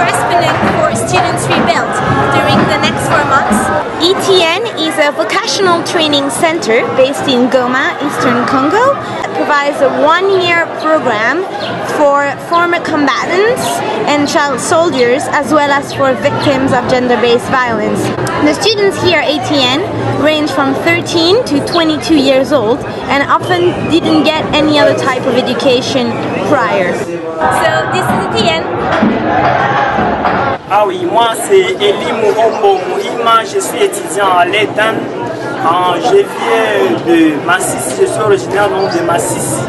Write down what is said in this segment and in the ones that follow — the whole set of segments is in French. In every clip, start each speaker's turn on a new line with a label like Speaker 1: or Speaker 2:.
Speaker 1: correspondent for Students rebuilt during the next four months. ETN is a vocational training center based in Goma, Eastern Congo. It provides a one-year program for former combatants and child soldiers as well as for victims of gender-based violence. The students here at ATN range from 13 to 22 years old and often didn't get any other type of education prior. So
Speaker 2: Ah oui, moi c'est Eli Mourombo Mourima, je suis étudiant à l'EDAN. Ah, je viens de Massis, je suis originaire de Massis.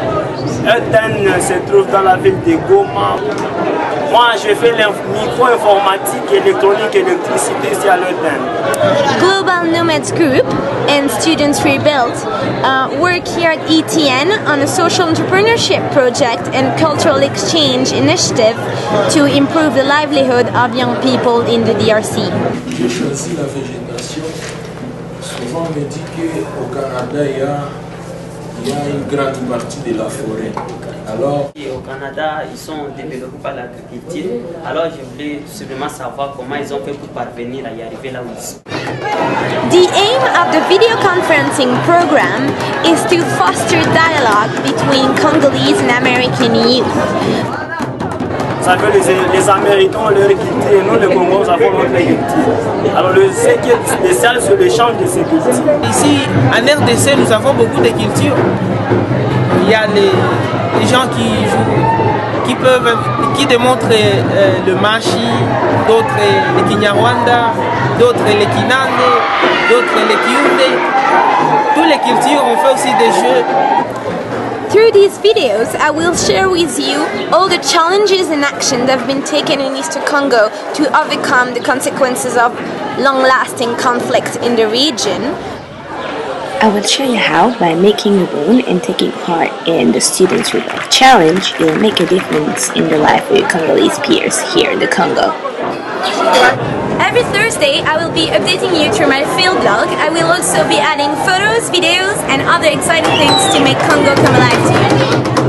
Speaker 2: EDAN se trouve dans la ville de Goma. Moi je fais la micro-informatique, électronique, électricité ici à l'EDAN.
Speaker 1: Global Nomads Group and Students Rebuilt uh, work here at ETN on a social entrepreneurship project and cultural exchange initiative to improve the livelihood of young people in the DRC.
Speaker 3: J'ai choisi la végétation. Souvent on me dit qu'au Canada, il y, a, il y a une grande partie de la forêt. Alors,
Speaker 4: Et au Canada, ils sont développés par l'agriculture. Alors je voulais simplement savoir comment ils ont fait pour parvenir à y arriver là où ils sont.
Speaker 1: The aim of the video conferencing program is to foster dialogue between Congolese and American youth.
Speaker 2: Ça veut les, les Américains ont leur culture et nous les Congolais avons notre culture. Alors le, ce spécial c'est l'échange de ces cultures.
Speaker 5: Ici, en RDC, nous avons beaucoup de cultures. Il y a les, les gens qui jouent, qui peuvent, qui démontrent euh, le machi, d'autres euh, le kinyarwanda, d'autres le kinande, d'autres le kiunde. Toutes les cultures ont fait aussi des jeux.
Speaker 1: Through these videos, I will share with you all the challenges and action that have been taken in Eastern Congo to overcome the consequences of long-lasting conflict in the region.
Speaker 6: I will show you how, by making your own and taking part in the Students Rebuild Challenge, you will make a difference in the life of your Congolese peers here in the Congo.
Speaker 1: Every Thursday, I will be updating you through my field blog. I will also be adding photos, videos, and other exciting things to make Congo come alive to you.